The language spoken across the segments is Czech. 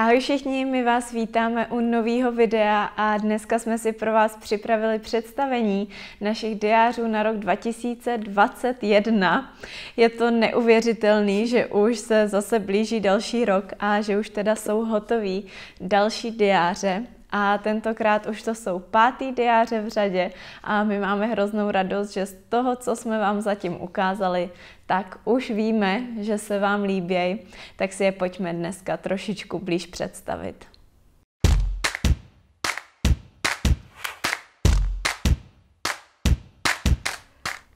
Ahoj všichni, my vás vítáme u nového videa a dneska jsme si pro vás připravili představení našich diářů na rok 2021. Je to neuvěřitelný, že už se zase blíží další rok a že už teda jsou hotoví další diáře. A tentokrát už to jsou pátý diáře v řadě a my máme hroznou radost, že z toho, co jsme vám zatím ukázali, tak už víme, že se vám líbějí, tak si je pojďme dneska trošičku blíž představit.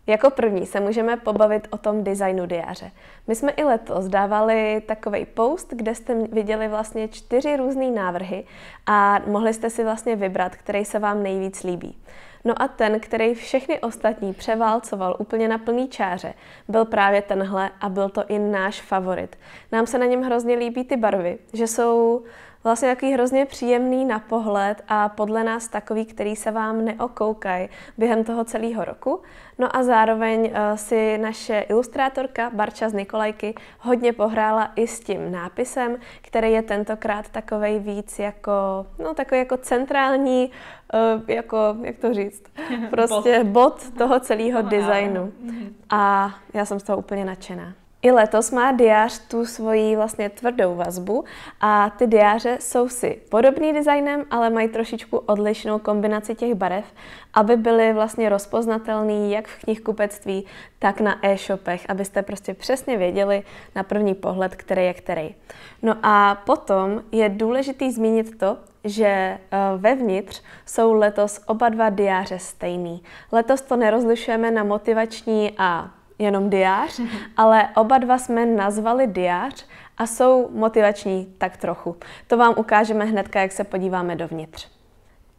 Jako první se můžeme pobavit o tom designu diáře. My jsme i letos dávali takový post, kde jste viděli vlastně čtyři různé návrhy a mohli jste si vlastně vybrat, který se vám nejvíc líbí. No a ten, který všechny ostatní převálcoval úplně na plný čáře, byl právě tenhle a byl to i náš favorit. Nám se na něm hrozně líbí ty barvy, že jsou vlastně takový hrozně příjemný na pohled a podle nás takový, který se vám neokoukají během toho celého roku. No a zároveň uh, si naše ilustrátorka Barča z Nikolajky hodně pohrála i s tím nápisem, který je tentokrát takový víc jako, no takový jako centrální, uh, jako, jak to říct, prostě bod toho celého designu. Mhm. A já jsem z toho úplně nadšená. I letos má diář tu svoji vlastně tvrdou vazbu a ty diáře jsou si podobný designem, ale mají trošičku odlišnou kombinaci těch barev, aby byly vlastně rozpoznatelný jak v knihkupectví, tak na e-shopech, abyste prostě přesně věděli na první pohled, který je který. No a potom je důležitý zmínit to, že eh, vevnitř jsou letos oba dva diáře stejný. Letos to nerozlišujeme na motivační a jenom diář, ale oba dva jsme nazvali diář a jsou motivační tak trochu. To vám ukážeme hned, jak se podíváme dovnitř.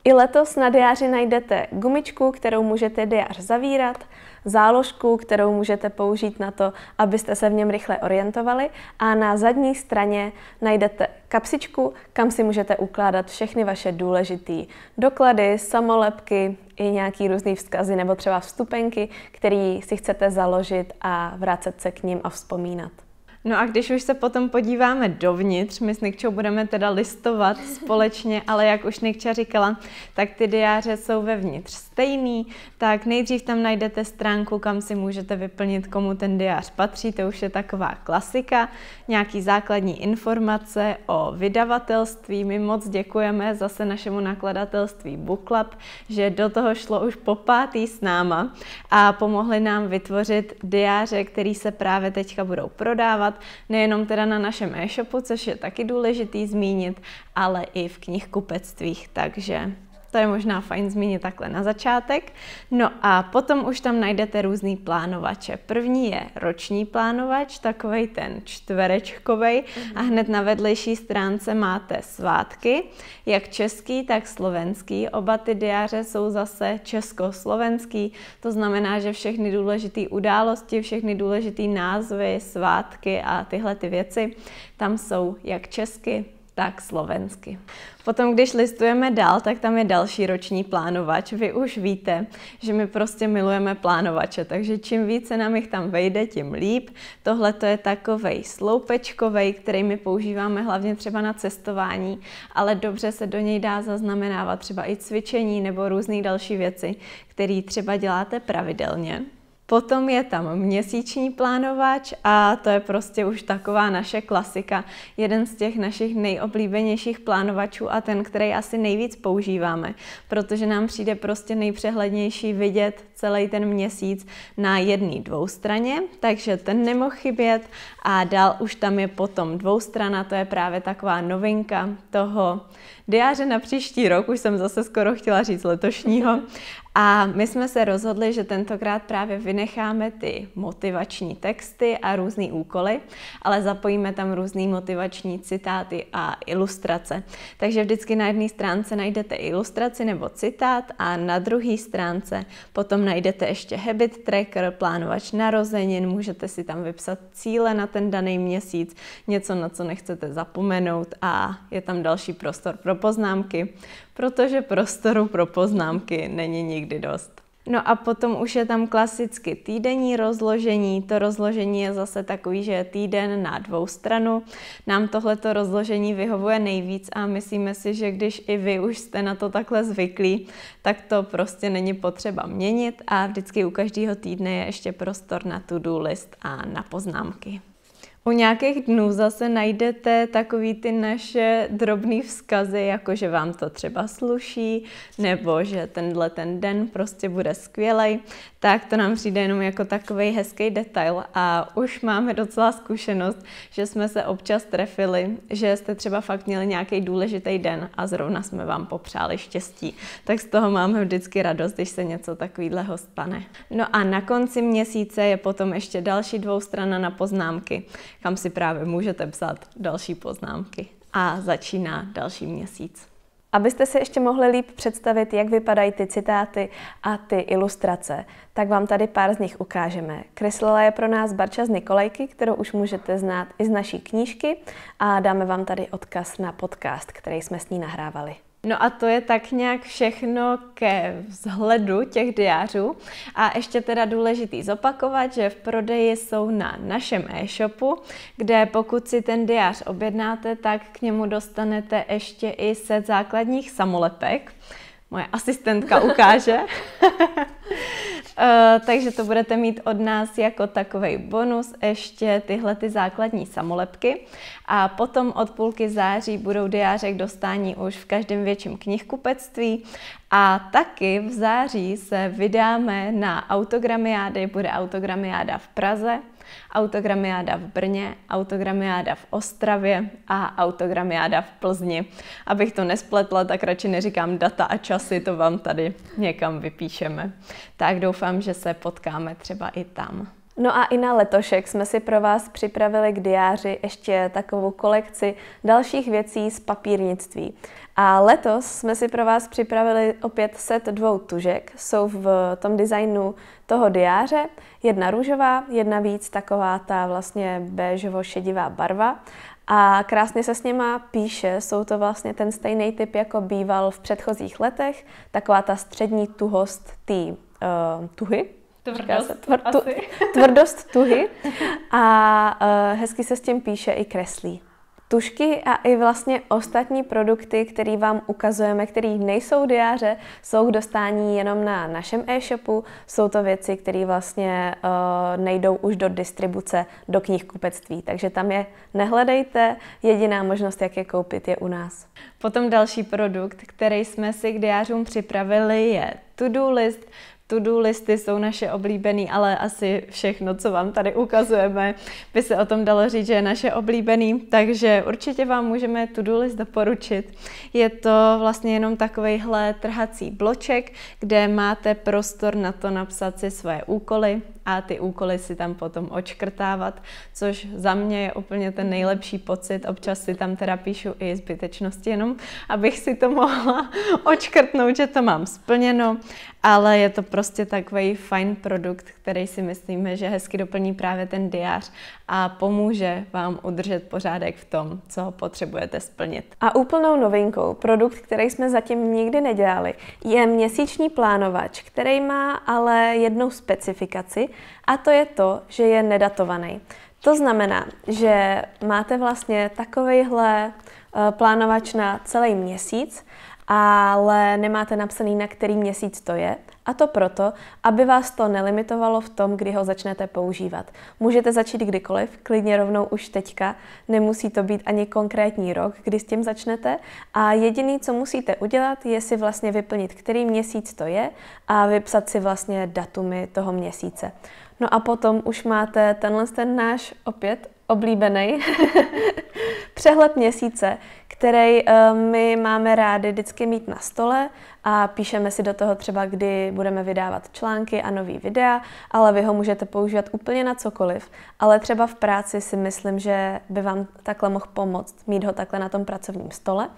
I letos na diáři najdete gumičku, kterou můžete diář zavírat, záložku, kterou můžete použít na to, abyste se v něm rychle orientovali a na zadní straně najdete kapsičku, kam si můžete ukládat všechny vaše důležité doklady, samolepky, i nějaký různý vzkazy nebo třeba vstupenky, který si chcete založit a vracet se k ním a vzpomínat. No a když už se potom podíváme dovnitř, my s Nikčou budeme teda listovat společně, ale jak už Nikča říkala, tak ty diáře jsou vevnitř stejný, tak nejdřív tam najdete stránku, kam si můžete vyplnit, komu ten diář patří, to už je taková klasika, nějaký základní informace o vydavatelství. My moc děkujeme zase našemu nakladatelství Booklab, že do toho šlo už po pátý s náma a pomohli nám vytvořit diáře, který se právě teďka budou prodávat nejenom teda na našem e-shopu, což je taky důležitý zmínit, ale i v knihkupectvích, takže to je možná fajn zmínit takhle na začátek. No a potom už tam najdete různý plánovače. První je roční plánovač, takový ten čtverečkový a mhm. hned na vedlejší stránce máte svátky, jak český, tak slovenský. Oba ty diáře jsou zase československý, to znamená, že všechny důležité události, všechny důležité názvy, svátky a tyhle ty věci tam jsou jak česky, tak slovensky. Potom, když listujeme dál, tak tam je další roční plánovač. Vy už víte, že my prostě milujeme plánovače, takže čím více nám jich tam vejde, tím líp. Tohle to je takovej sloupečkovej, který my používáme hlavně třeba na cestování, ale dobře se do něj dá zaznamenávat třeba i cvičení nebo různé další věci, které třeba děláte pravidelně. Potom je tam měsíční plánovač a to je prostě už taková naše klasika. Jeden z těch našich nejoblíbenějších plánovačů a ten, který asi nejvíc používáme, protože nám přijde prostě nejpřehlednější vidět celý ten měsíc na jedné dvoustraně, takže ten nemohl chybět a dál už tam je potom dvoustrana, to je právě taková novinka toho diáře na příští rok, už jsem zase skoro chtěla říct letošního. A my jsme se rozhodli, že tentokrát právě vynecháme ty motivační texty a různé úkoly, ale zapojíme tam různé motivační citáty a ilustrace. Takže vždycky na jedné stránce najdete ilustraci nebo citát a na druhé stránce potom najdete ještě habit tracker, plánovač narozenin, můžete si tam vypsat cíle na ten daný měsíc, něco, na co nechcete zapomenout a je tam další prostor pro poznámky, protože prostoru pro poznámky není nikdy dost. No a potom už je tam klasicky týdenní rozložení. To rozložení je zase takový, že je týden na dvou stranu. Nám tohleto rozložení vyhovuje nejvíc a myslíme si, že když i vy už jste na to takhle zvyklí, tak to prostě není potřeba měnit a vždycky u každého týdne je ještě prostor na to-do list a na poznámky. U nějakých dnů zase najdete takový ty naše drobné vzkazy, jako že vám to třeba sluší, nebo že tenhle ten den prostě bude skvělej, tak to nám přijde jenom jako takový hezký detail a už máme docela zkušenost, že jsme se občas trefili, že jste třeba fakt měli nějaký důležitý den a zrovna jsme vám popřáli štěstí. Tak z toho máme vždycky radost, když se něco takového stane. No a na konci měsíce je potom ještě další dvoustrana na poznámky kam si právě můžete psát další poznámky. A začíná další měsíc. Abyste si ještě mohli líp představit, jak vypadají ty citáty a ty ilustrace, tak vám tady pár z nich ukážeme. Kreslila je pro nás Barča z Nikolajky, kterou už můžete znát i z naší knížky a dáme vám tady odkaz na podcast, který jsme s ní nahrávali. No a to je tak nějak všechno ke vzhledu těch diářů. A ještě teda důležitý zopakovat, že v prodeji jsou na našem e-shopu, kde pokud si ten diář objednáte, tak k němu dostanete ještě i set základních samolepek. Moje asistentka ukáže. Uh, takže to budete mít od nás jako takový bonus ještě tyhle ty základní samolepky. A potom od půlky září budou diáře k dostání už v každém větším knihkupectví. A taky v září se vydáme na autogramiády, bude autogramiáda v Praze, autogramiáda v Brně, autogramiáda v Ostravě a autogramiáda v Plzni. Abych to nespletla, tak radši neříkám data a časy, to vám tady někam vypíšeme. Tak doufám, že se potkáme třeba i tam. No a i na letošek jsme si pro vás připravili k diáři ještě takovou kolekci dalších věcí z papírnictví. A letos jsme si pro vás připravili opět set dvou tužek. Jsou v tom designu toho diáře. Jedna růžová, jedna víc taková ta vlastně béžovo-šedivá barva. A krásně se s něma píše, jsou to vlastně ten stejný typ, jako býval v předchozích letech, taková ta střední tuhost té uh, tuhy, Tvrdost, se, tvr, tu, tvrdost tuhy a uh, hezky se s tím píše i kreslí. Tušky a i vlastně ostatní produkty, které vám ukazujeme, které nejsou diáře, jsou k dostání jenom na našem e-shopu. Jsou to věci, které vlastně uh, nejdou už do distribuce, do knihkupectví. Takže tam je nehledejte, jediná možnost, jak je koupit, je u nás. Potom další produkt, který jsme si k diářům připravili, je to-do list To-do listy jsou naše oblíbený, ale asi všechno, co vám tady ukazujeme, by se o tom dalo říct, že je naše oblíbený, takže určitě vám můžeme to-do list doporučit. Je to vlastně jenom takovejhle trhací bloček, kde máte prostor na to napsat si své úkoly, a ty úkoly si tam potom očkrtávat, což za mě je úplně ten nejlepší pocit. Občas si tam teda píšu i zbytečnosti jenom, abych si to mohla očkrtnout, že to mám splněno, ale je to prostě takový fajn produkt, který si myslíme, že hezky doplní právě ten diář a pomůže vám udržet pořádek v tom, co potřebujete splnit. A úplnou novinkou, produkt, který jsme zatím nikdy nedělali, je měsíční plánovač, který má ale jednou specifikaci a to je to, že je nedatovaný. To znamená, že máte vlastně takovejhle eh, plánovač na celý měsíc, ale nemáte napsaný, na který měsíc to je. A to proto, aby vás to nelimitovalo v tom, kdy ho začnete používat. Můžete začít kdykoliv, klidně rovnou už teďka, nemusí to být ani konkrétní rok, kdy s tím začnete. A jediný, co musíte udělat, je si vlastně vyplnit, který měsíc to je a vypsat si vlastně datumy toho měsíce. No a potom už máte tenhle ten náš opět oblíbený přehled měsíce, který uh, my máme rádi vždycky mít na stole a píšeme si do toho třeba, kdy budeme vydávat články a nový videa, ale vy ho můžete používat úplně na cokoliv. Ale třeba v práci si myslím, že by vám takhle mohl pomoct mít ho takhle na tom pracovním stole.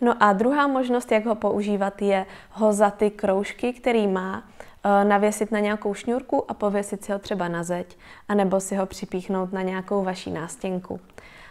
No a druhá možnost, jak ho používat, je ho za ty kroužky, který má, Eh, navěsit na nějakou šňůrku a pověsit si ho třeba na zeď, anebo si ho připíchnout na nějakou vaší nástěnku.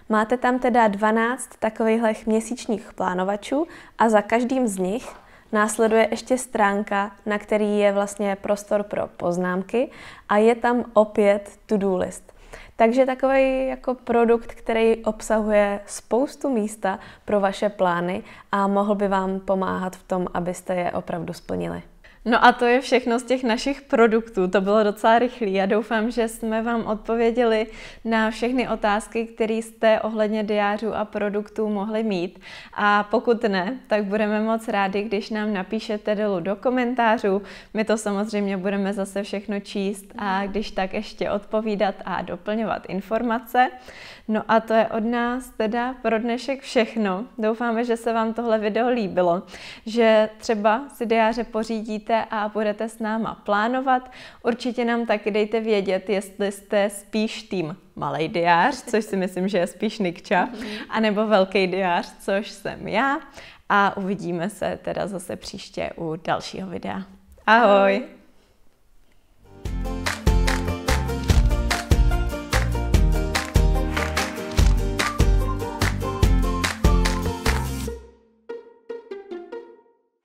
Máte tam teda 12 takových měsíčních plánovačů a za každým z nich Následuje ještě stránka, na který je vlastně prostor pro poznámky a je tam opět to-do list. Takže takový jako produkt, který obsahuje spoustu místa pro vaše plány a mohl by vám pomáhat v tom, abyste je opravdu splnili. No a to je všechno z těch našich produktů. To bylo docela rychlé. Já doufám, že jsme vám odpověděli na všechny otázky, které jste ohledně diářů a produktů mohli mít. A pokud ne, tak budeme moc rádi, když nám napíšete dolů do komentářů. My to samozřejmě budeme zase všechno číst a když tak ještě odpovídat a doplňovat informace. No a to je od nás teda pro dnešek všechno. Doufáme, že se vám tohle video líbilo, že třeba si diáře pořídíte a budete s náma plánovat. Určitě nám taky dejte vědět, jestli jste spíš tým malý diář, což si myslím, že je spíš Nikča, anebo velký diář, což jsem já. A uvidíme se teda zase příště u dalšího videa. Ahoj! Ahoj.